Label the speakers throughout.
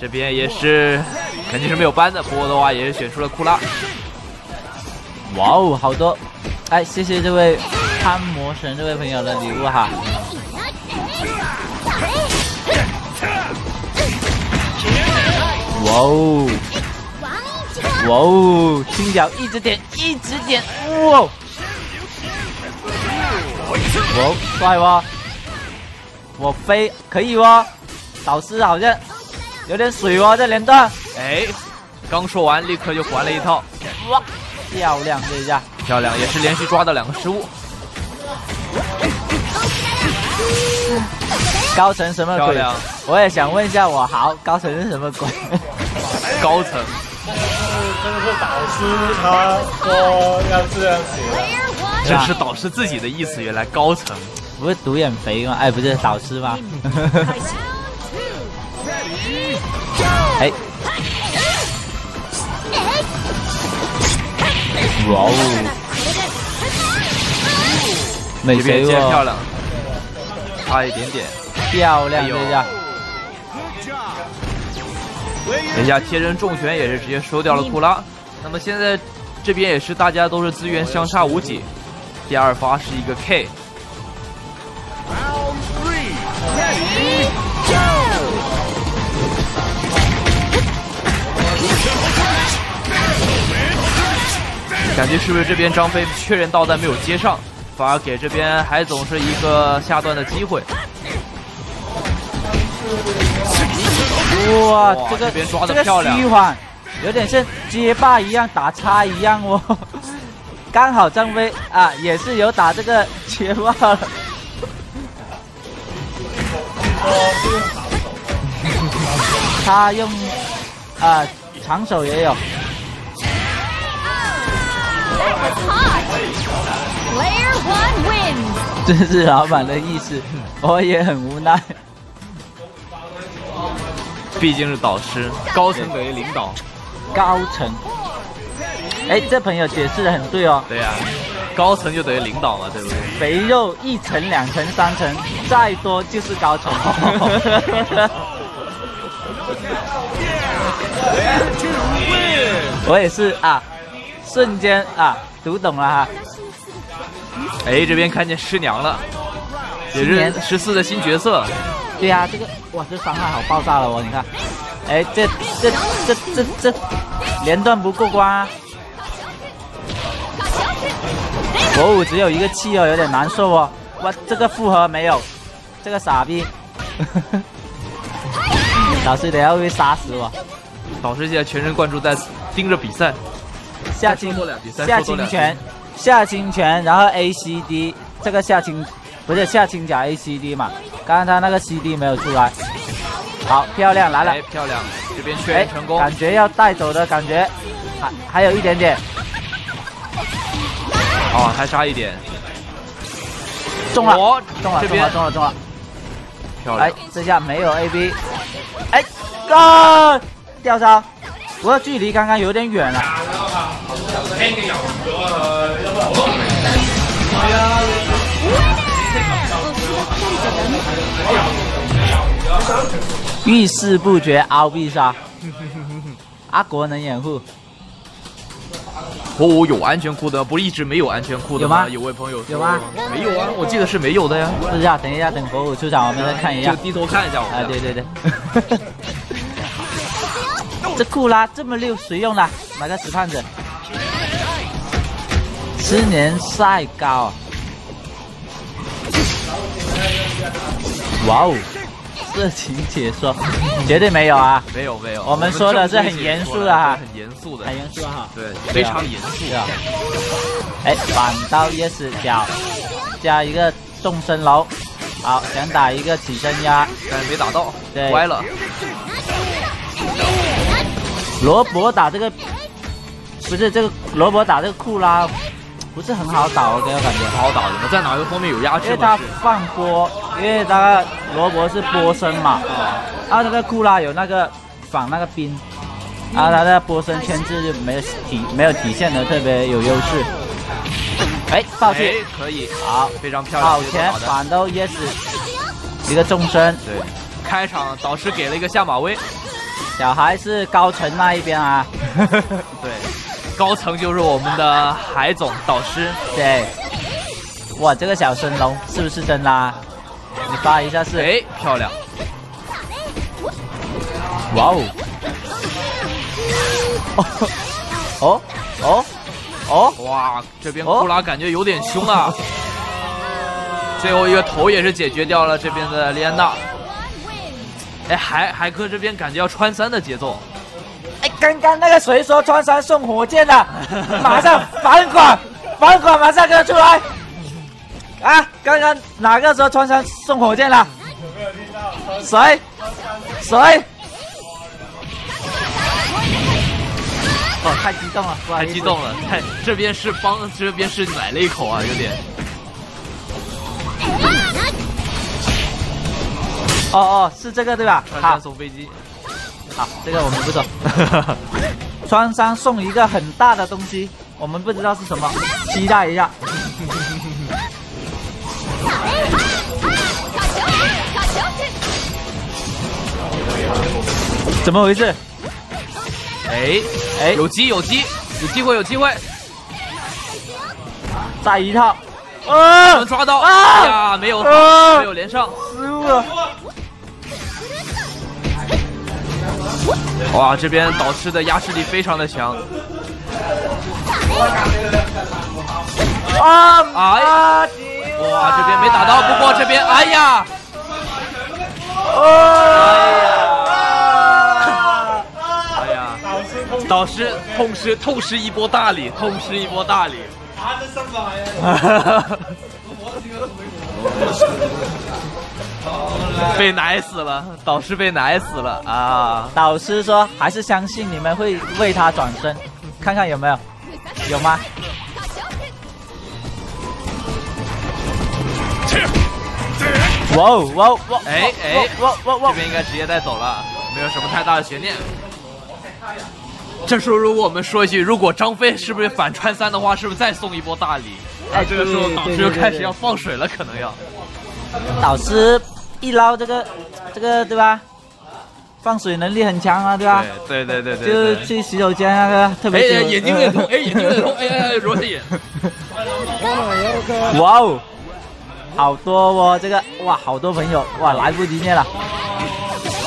Speaker 1: 这边也是肯定是没有搬的，不过的话也是选出了库拉。
Speaker 2: 哇哦，好多！哎，谢谢这位贪魔神这位朋友的礼物哈。哇哦！哇哦！轻脚一直点，一直点，哇！哇，帅哇！我飞可以哇！导师好像有点水哦，这连段。
Speaker 1: 哎，刚说完立刻就还了一套。哇，
Speaker 2: 漂亮这一下，
Speaker 1: 漂亮，也是连续抓到两个失误。
Speaker 2: 高层什么鬼？我也想问一下，我好，高层是什么鬼？
Speaker 1: 高层，
Speaker 3: 这个是导师他说要这样
Speaker 1: 写，这是导师自己的意思。原来高层
Speaker 2: 不是独眼肥吗？哎，不是导师吗？哎，哇哦，美
Speaker 1: 边接漂亮，差一点点。
Speaker 2: 漂亮，这下，
Speaker 1: 等一下贴身重拳也是直接收掉了库拉。那么现在这边也是大家都是资源相差无几。第二发是一个 K。感觉是不是这边张飞确认到但没有接上，反而给这边海总是一个下段的机会。
Speaker 2: 哇，这个这个虚晃，有点像街霸一样打叉一样哦。刚好张飞啊，也是有打这个街霸了。他用啊长手也有。这是老板的意思，我也很无奈。
Speaker 1: 毕竟是导师，高层等于领导。
Speaker 2: 高层，哎，这朋友解释的很对哦。
Speaker 1: 对呀，高层就等于领导嘛，对不对？
Speaker 2: 肥肉一层、两层、三层，再多就是高层。我也是啊，瞬间啊读懂了哈。
Speaker 1: 哎，这边看见师娘了，也是十四的新角色。
Speaker 2: 对呀，这个哇，这伤害好爆炸了哦！你看，哎，这这这这这连段不过关，啊火舞只有一个气哦，有点难受哦。哇，这个复合没有，这个傻逼，老师等下会杀死我。
Speaker 1: 导师现在全神贯注在盯着比赛，
Speaker 2: 下清下清拳，下清泉，然后 A C D，这个下清。不是下清甲 A C D 嘛？刚刚他那个 C D 没有出来，好漂亮来了，
Speaker 1: 漂亮，这边确认成功，
Speaker 2: 感觉要带走的感觉，还还有一点点，
Speaker 1: 哦，还差一点，
Speaker 2: 中了，中了，中了，中了，中了，
Speaker 1: 漂亮，哎，
Speaker 2: 这下没有 A B，哎，啊，吊招，不过距离刚刚有点远了。遇事不决，凹必杀。阿国能掩护？
Speaker 1: 火舞有安全裤的，不是一直没有安全裤的
Speaker 2: 吗？
Speaker 1: 有位朋友
Speaker 2: 有吗？
Speaker 1: 没有啊，我记得是没有的呀。
Speaker 2: 试一下，等一下，等火舞出场，我们再看一下。
Speaker 1: 就低头看一下我。
Speaker 2: 啊，对对对。这库拉这么溜，谁用的？买个死胖子。十年赛高。哇哦，色情解说绝对没有啊！
Speaker 1: 没有没有，
Speaker 2: 我们说的是很严肃的哈，
Speaker 1: 很严肃的，
Speaker 2: 很严肃哈，
Speaker 1: 对，非常严肃啊！
Speaker 2: 哎，反刀 yes 脚加一个纵身楼，好，想打一个起身压，
Speaker 1: 但是没打到，
Speaker 2: 对，
Speaker 1: 歪了。
Speaker 2: 罗伯打这个，不是这个罗伯打这个库拉。不是很好打，我给我感觉
Speaker 1: 好好打的，在哪个方面有压制？
Speaker 2: 因为他放波，因为他罗伯是波身嘛，然后他的库拉有那个仿那个冰，然后他的波身牵制就没有体没有体现的特别有优势。哎，暴击
Speaker 1: 可以，
Speaker 2: 好，
Speaker 1: 非常漂亮，
Speaker 2: 好前反都 yes，一个纵身。
Speaker 1: 对，开场导师给了一个下马威，
Speaker 2: 小孩是高层那一边啊，
Speaker 1: 对，高层就是我们的海总导师。
Speaker 2: 对。哇，这个小神龙是不是真拉？你发一下是。
Speaker 1: 哎，漂亮。
Speaker 2: 哇哦。哦哦哦！
Speaker 1: 哇，这边库拉感觉有点凶啊。最后一个头也是解决掉了这边的莉安娜。哎，海海哥这边感觉要穿三的节奏。
Speaker 2: 哎，刚刚那个谁说穿山送火箭的？马上反管，反管马上给我出来！啊，刚刚哪个说穿山送火箭了？谁？谁？哦，太激动了，
Speaker 1: 太激动了！太这边是帮，这边是奶了一口啊，有点。
Speaker 2: 哦哦，是这个对吧？
Speaker 1: 穿山送飞机。
Speaker 2: 好，这个我们不走。穿山送一个很大的东西，我们不知道是什么，期待一下。怎么回事？
Speaker 1: 哎哎，有机有机，有机会有机会，
Speaker 2: 再一套，
Speaker 1: 啊，能抓到啊！呀，没有没有连上，
Speaker 2: 失误了。
Speaker 1: 哇，这边导师的压制力非常的强。啊哎呀，哇，这边没打到，不过这边，哎呀，哎呀。导师痛失痛失一波大礼，痛失一波大礼。被奶死了，导师被奶死了啊！
Speaker 2: 导师说还是相信你们会为他转身，看看有没有，有吗？哇哦哇哦哇！
Speaker 1: 哎哎哇哇哇！这边应该直接带走了，没有什么太大的悬念。这时候，如果我们说一句，如果张飞是不是反穿三的话，是不是再送一波大礼？哎，这个时候导师又开始要放水了，可能要。
Speaker 2: 导师一捞这个，这个对吧？放水能力很强啊，对吧？
Speaker 1: 对对对对。
Speaker 2: 就是去洗手间那个特别。
Speaker 1: 哎，眼睛有点痛，哎，眼睛有点痛，哎哎，揉着眼。
Speaker 2: 哇哦，好多哦，这个哇，好多朋友哇，来不及念了。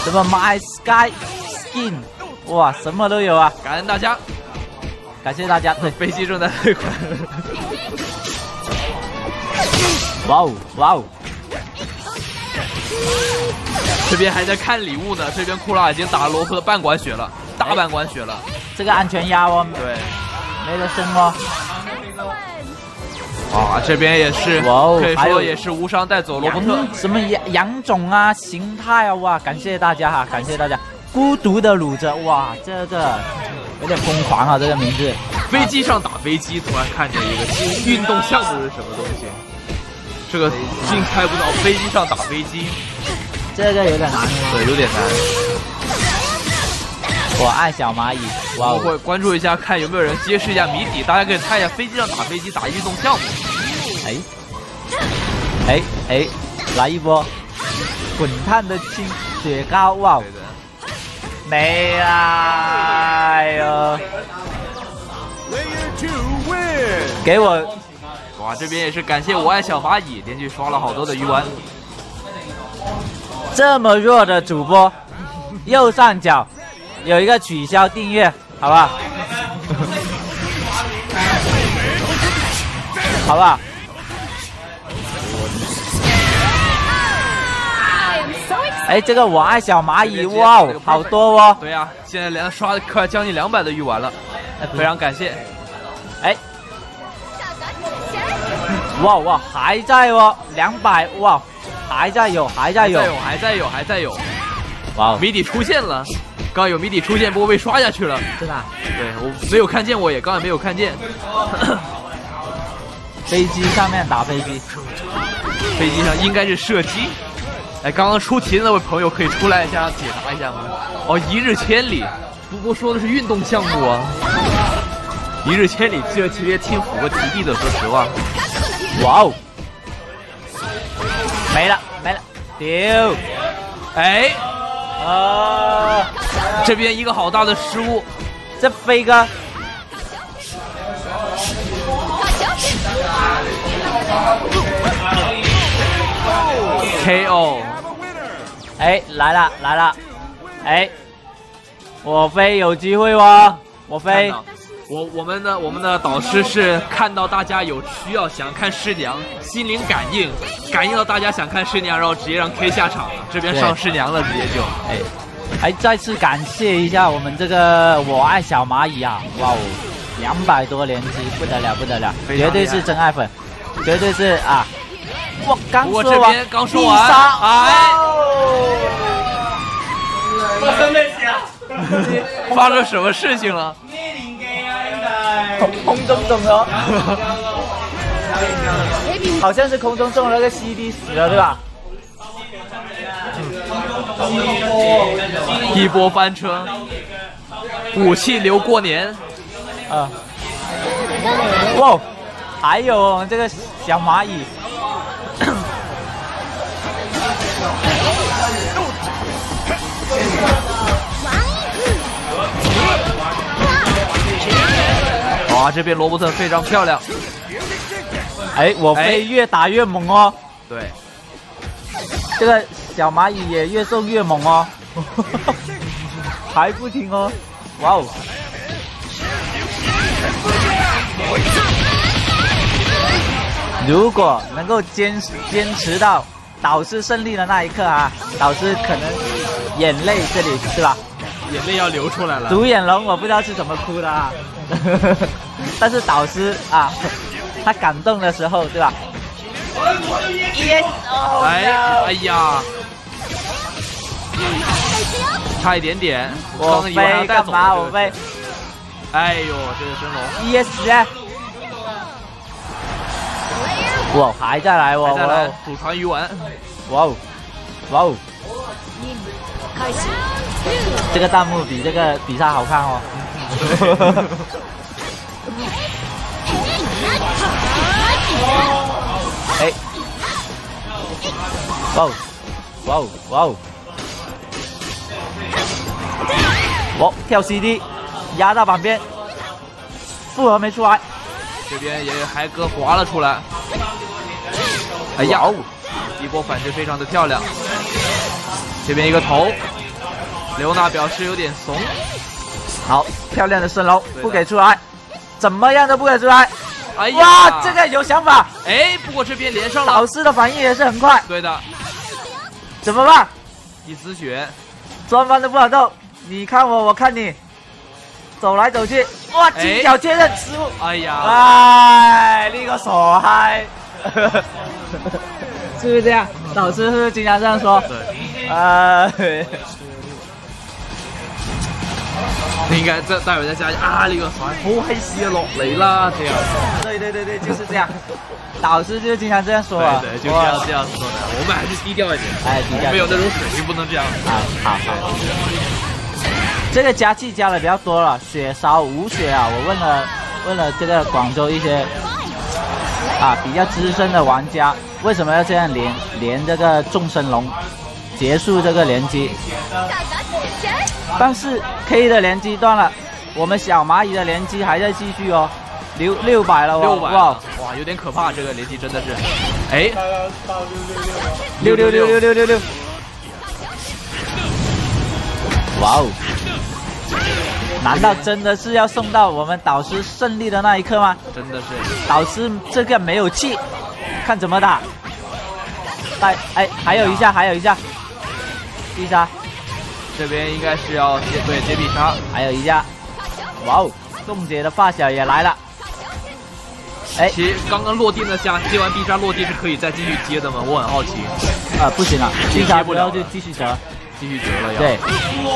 Speaker 2: 什么 My Sky Skin？哇，什么都有啊！
Speaker 1: 感恩大家，
Speaker 2: 感谢大家。对，
Speaker 1: 飞机中的退款。
Speaker 2: 哇哦，哇哦！
Speaker 1: 这边还在看礼物呢。这边库拉已经打了罗夫的半管血了，大半管血了。
Speaker 2: 这个安全压哦，
Speaker 1: 对，
Speaker 2: 没得升哦。
Speaker 1: 啊，这边也是，可以说也是无伤带走罗伯特。
Speaker 2: 什么杨杨种啊，形态啊，哇！感谢大家哈，感谢大家。孤独的鲁着，哇，这个有点疯狂啊！这个名字。
Speaker 1: 飞机上打飞机，突然看见一个新运动项目是什么东西？这个竟猜不到，飞机上打飞机，
Speaker 2: 这个有点难。
Speaker 1: 对，有点难。
Speaker 2: 我爱小蚂蚁。哇，
Speaker 1: 我会关注一下，看有没有人揭示一下谜底。大家可以猜一下，飞机上打飞机打运动项目。
Speaker 2: 哎，哎哎，来一波滚烫的青雪糕！哇。没啦！哎呦，给我！
Speaker 1: 哇，这边也是感谢我爱小蚂蚁，连续刷了好多的鱼丸。
Speaker 2: 这么弱的主播，右上角有一个取消订阅，好不 好？好不好？哎，这个我爱小蚂蚁，哇哦，好多哦！
Speaker 1: 对呀，现在连刷快将近两百的鱼丸了，非常感谢。哎，
Speaker 2: 哇哇，还在哦，两百哇，还在有，还在有，
Speaker 1: 还在有，还在有。哇，谜底出现了，刚有谜底出现，不过被刷下去了。
Speaker 2: 真的？
Speaker 1: 对我没有看见，我也刚才没有看见。
Speaker 2: 飞机上面打飞机，
Speaker 1: 飞机上应该是射击。哎，刚刚出题的那位朋友可以出来一下解答一下吗？哦，一日千里，不过说的是运动项目啊。一日千里，这其实挺符合题地的，说实话。
Speaker 2: 哇哦，没了没了，丢！
Speaker 1: 哎，啊，这边一个好大的失误，
Speaker 2: 这飞哥。
Speaker 1: KO，
Speaker 2: 哎，来了来了，哎，我飞有机会哦，我飞。
Speaker 1: 我我们的我们的导师是看到大家有需要想看师娘，心灵感应，感应到大家想看师娘，然后直接让 K 下场了，这边上师娘了，直接就。
Speaker 2: 哎，还再次感谢一下我们这个我爱小蚂蚁啊！哇哦，两百多连击，不得了不得了，绝对是真爱粉，绝对是啊！我刚说完，
Speaker 1: 这边刚说完哎。发生什么事情了？
Speaker 2: 空中中了，好像是空中中了个 CD 死了对吧？
Speaker 1: 一波翻车，武器留过年。
Speaker 2: 啊，哇，还有这个小蚂蚁，
Speaker 1: 哇，这边罗伯特非常漂亮。
Speaker 2: 哎，我
Speaker 1: 哎
Speaker 2: 飞越打越猛哦。
Speaker 1: 对，
Speaker 2: 这个小蚂蚁也越送越猛哦，还不停哦，哇哦！如果能够坚坚持到导师胜利的那一刻啊，导师可能眼泪这里是吧？
Speaker 1: 眼泪要流出来了。
Speaker 2: 独眼龙我不知道是怎么哭的啊，但是导师啊，他感动的时候对吧？Yes，哦
Speaker 1: 哎，哎呀，差一点点，
Speaker 2: 我飞干嘛？我飞。
Speaker 1: 哎呦，这个神龙
Speaker 2: yes 啊！哇，还在来哦，
Speaker 1: 再来，祖传鱼丸。
Speaker 2: 哇哦，哇哦，这个弹幕比这个比赛好看哦。哎，哇哦，哇哦，哇哦，我跳 CD，压到旁边，复合没出来。
Speaker 1: 这边也还哥滑了出来。哎呀
Speaker 2: 哦，
Speaker 1: 一波反制非常的漂亮。这边一个头，刘娜表示有点怂。
Speaker 2: 好，漂亮的升龙不给出来，怎么样都不给出来。
Speaker 1: 哎呀，
Speaker 2: 哇，这个有想法，
Speaker 1: 哎，不过这边连上了。
Speaker 2: 老。师的反应也是很快，
Speaker 1: 对的，
Speaker 2: 怎么办？
Speaker 1: 一丝血，
Speaker 2: 双方都不好动，你看我，我看你，走来走去，哇，
Speaker 1: 哎
Speaker 2: 金角接任失误，
Speaker 1: 哎呀，
Speaker 2: 哎，你个傻嗨，是不是这样？老师是不是经常这样说？
Speaker 1: 对，
Speaker 2: 哎，
Speaker 1: 你应该再待会再加啊，呢個反好閪屎啊落嚟啦，这样。
Speaker 2: 对对对对，就是这样，导师就经常这样说啊，
Speaker 1: 对对，就是要这样说的。我们还是低调一点，
Speaker 2: 哎低调
Speaker 1: 没有那种水平，不能这样。
Speaker 2: 好好好。这个加气加的比较多了，血烧无血啊！我问了问了这个广州一些啊比较资深的玩家，为什么要这样连连这个众生龙结束这个连击。但是 K 的连击断了，我们小蚂蚁的连击还在继续哦，六六百了哦，
Speaker 1: 六百
Speaker 2: 哇。
Speaker 1: 哇有点可怕，这个连击真的是，哎，
Speaker 3: 六六六
Speaker 2: 六六六六，哇哦，难道真的是要送到我们导师胜利的那一刻吗？
Speaker 1: 真的是，
Speaker 2: 导师这个没有气，看怎么打，哎哎还有一下还有一下。必杀，
Speaker 1: 这边应该是要接对接必杀，
Speaker 2: 还有一下。哇哦，宋姐的发小也来了。哎，
Speaker 1: 其实刚刚落地那下接完必杀落地是可以再继续接的吗？我很好奇。
Speaker 2: 啊，不行了，必杀
Speaker 1: 接不了
Speaker 2: 就继续折。
Speaker 1: 继续折了要。
Speaker 2: 对，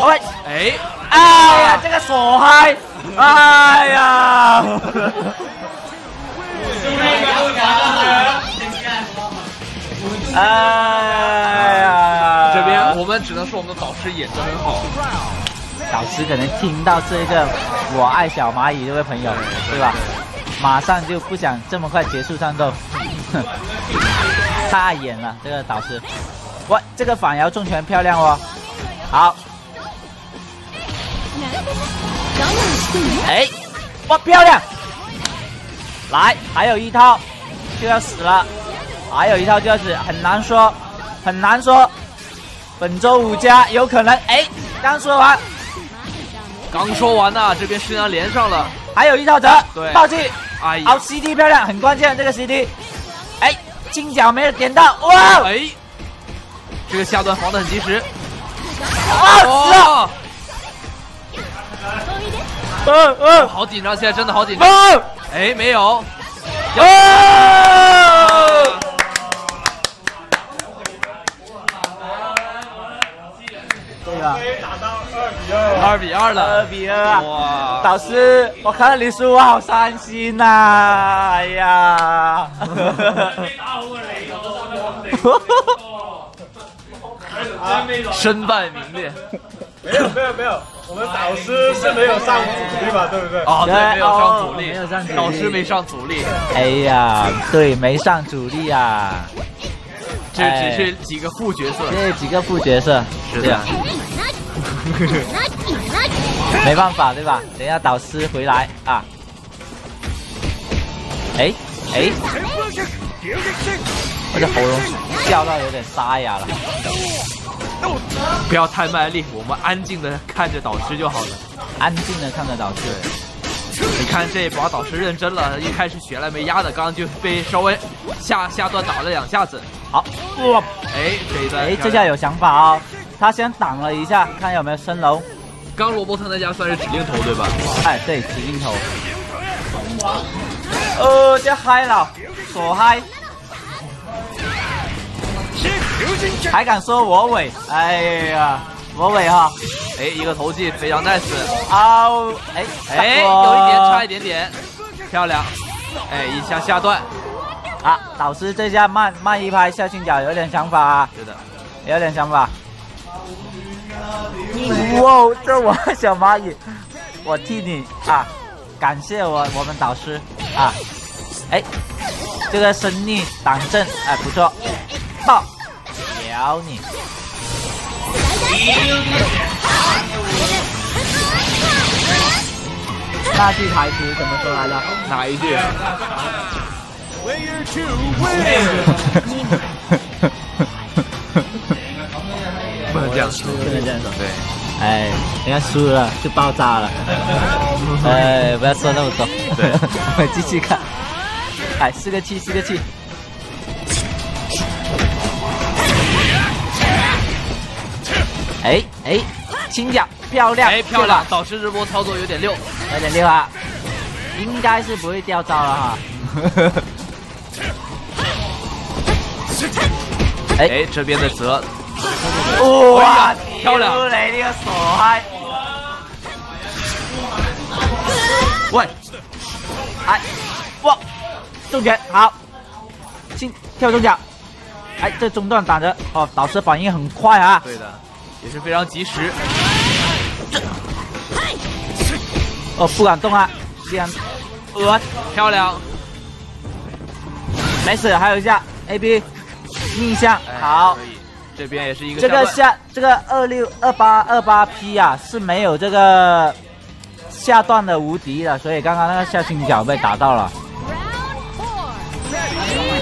Speaker 2: 喂，
Speaker 1: 哎，
Speaker 2: 哎呀，这个傻嗨，哎呀！哎呀，
Speaker 1: 只能说我们的导师演得很好。
Speaker 2: 导师可能听到这个“我爱小蚂蚁”这位朋友，对吧？马上就不想这么快结束战斗，哼太演了，这个导师。哇，这个反摇重拳漂亮哦，好，哎，哇，漂亮！来，还有一套就要死了，还有一套就要死，很难说，很难说。本周五加有可能，哎，刚说完，
Speaker 1: 刚说完呢，这边师娘连上了，
Speaker 2: 还有一套折，
Speaker 1: 对。
Speaker 2: 暴击，
Speaker 1: 哎
Speaker 2: 好 CD 漂亮，很关键这个 CD，哎，金角没有点到，哇，
Speaker 1: 哎，这个下段防的很及时，
Speaker 2: 啊，死了，
Speaker 1: 哦，
Speaker 2: 嗯嗯
Speaker 1: 好紧张，现在真的好紧张，
Speaker 2: 嗯，
Speaker 1: 哎，没有，
Speaker 2: 哦，对吧？
Speaker 3: 打到二比二，
Speaker 1: 二比二
Speaker 2: 二，比二啊！
Speaker 1: 哇，
Speaker 2: 导师，我看到你输，我好伤心呐、哎呀！
Speaker 1: 身败名裂，
Speaker 3: 没有没有没有，我们导师是没有上主力嘛，对不对？
Speaker 1: 哦，对，没有上主
Speaker 2: 哦
Speaker 1: 力，
Speaker 2: 没有上主力
Speaker 1: 导师没上主力，
Speaker 2: 哎呀，对，没上主力啊，
Speaker 1: 这只是几个副角色，
Speaker 2: 对几个副角色
Speaker 1: 是的
Speaker 2: 这样，没办法对吧？等一下导师回来啊。哎哎，我这喉咙叫到有点沙哑了。
Speaker 1: 不要太卖力，我们安静的看着导师就好了。
Speaker 2: 安静的看着导师。
Speaker 1: 你看这一把导师认真了，一开始血来没压的，刚刚就被稍微下下段打了两下子。
Speaker 2: 好，哇，
Speaker 1: 哎，这一段
Speaker 2: 哎，这下有想法哦。他先挡了一下，看有没有升龙。
Speaker 1: 刚罗伯特那家算是指令头对吧？
Speaker 2: 哎，对，指令头。呃，这嗨了，左嗨，还敢说我伪？哎呀，我伪哈！
Speaker 1: 哎，一个投技非常 nice，
Speaker 2: 啊，哎
Speaker 1: 哎，有一点差一点点，漂亮。哎，一下下段，
Speaker 2: 啊！导师这下慢慢一拍下青角，有点想法啊，
Speaker 1: 是的，
Speaker 2: 有点想法。哇，这我小蚂蚁，我替你啊，感谢我我们导师啊，哎，这个生逆挡阵哎不错，爆，屌你！那句台词怎么说来着？
Speaker 1: 哪一句？不能这样说，
Speaker 2: 不能这样说。
Speaker 1: 对，
Speaker 2: 哎，人家输了就爆炸了。哎，不要说那么多。
Speaker 1: 对
Speaker 2: 我们继续看。哎，四个气，四个气。哎哎，青角漂亮，
Speaker 1: 哎，漂亮，导师这波操作有点溜。
Speaker 2: 有点溜啊，应该是不会掉招了哈。哎，
Speaker 1: 哎，这边的泽，
Speaker 2: 哇，
Speaker 1: 漂亮。
Speaker 2: 丢雷那个手嗨！喂，哎，哇，重拳好，进跳中脚，哎，这中段打的哦，导师反应很快啊，
Speaker 1: 对的，也是非常及时。
Speaker 2: 哦，不敢动啊，这样，呃，
Speaker 1: 漂亮，
Speaker 2: 没事，还有一下。A B 逆向。
Speaker 1: 哎
Speaker 2: 好。
Speaker 1: 这边也是一个
Speaker 2: 这个下这个二六二八二八 P 啊是没有这个下段的无敌的，所以刚刚那个下青角被打到了。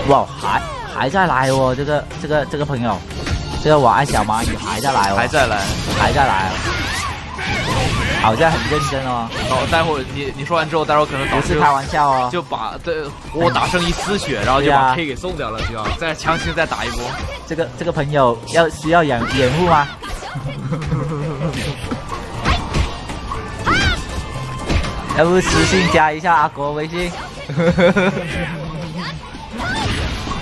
Speaker 2: 哇，还还在来哦，这个这个这个朋友，这个我爱小蚂蚁还在来哦，
Speaker 1: 还在来。
Speaker 2: 还在来哦，好像很认真哦，
Speaker 1: 然后待会儿你你说完之后，待会儿可能
Speaker 2: 不是开玩笑哦。
Speaker 1: 就把这我打剩一丝血，然后就把 K 给送掉了，就要再强行再打一波。
Speaker 2: 这个这个朋友要需要掩掩护吗？要不私信加一下阿国微信？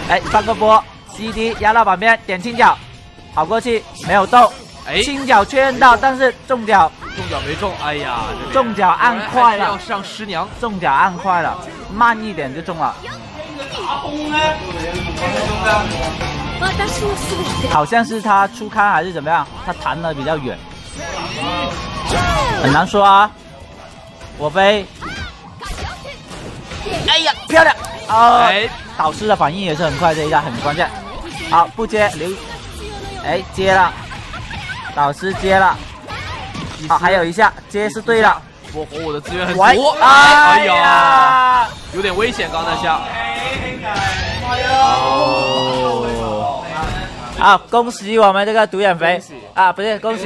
Speaker 2: 哎，放个波，CD 压到旁边，点青角，跑过去没有动，
Speaker 1: 哎，
Speaker 2: 轻脚确认到，但是中脚
Speaker 1: 中脚没中，哎呀，这边
Speaker 2: 中脚按快
Speaker 1: 果然还是要
Speaker 2: 了，
Speaker 1: 上师娘。
Speaker 2: 中脚按快了，慢一点就中了，好像是他出刊还是怎么样，他弹的比较远，很难说啊。我飞，哎呀，漂亮！哦，
Speaker 1: 哎，
Speaker 2: 导师的反应也是很快，这一下很关键。好，不接留，哎，接了，老师接了，好，还有一下，接是对了。
Speaker 1: 我火我的资源很足，
Speaker 2: 哎
Speaker 1: 哎呀，
Speaker 2: 呀！
Speaker 1: 有点危险，刚那下。
Speaker 2: 哦，好，恭喜我们这个独眼肥啊，不是恭喜。